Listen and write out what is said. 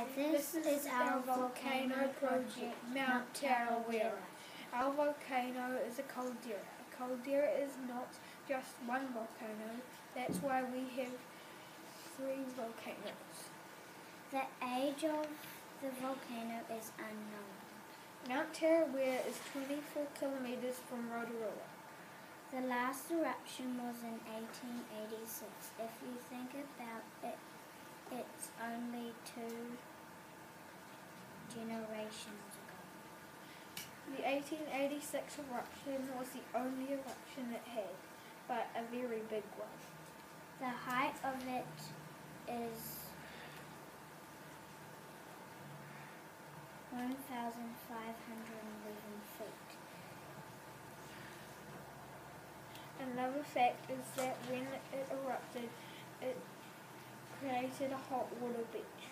Hi, this, is our volcano project, Mount Tarawera. Our volcano is a caldera. A caldera is not just one volcano, that's why we have three volcanoes. The age of the volcano is unknown. Mount Tarawera is 24 kilometres from Rotorua. The last eruption was in 1886. If you generations ago. The 1886 eruption was the only eruption it had, but a very big one. The height of it is 1,511 feet. Another fact is that when it erupted, it created a hot water beach.